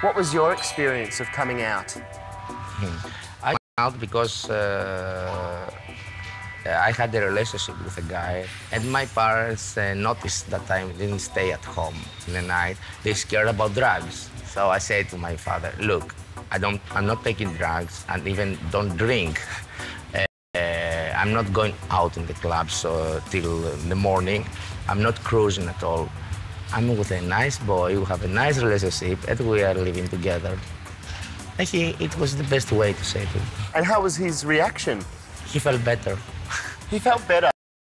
What was your experience of coming out? I came out because uh, I had a relationship with a guy, and my parents uh, noticed that I didn't stay at home in the night. They scared about drugs. So I said to my father, "Look, I don't, I'm not taking drugs, and even don't drink. Uh, I'm not going out in the clubs uh, till the morning. I'm not cruising at all. I'm with a nice boy. We have a nice relationship, and we are living together." I think it was the best way to say it. And how was his reaction? He felt better. He felt better.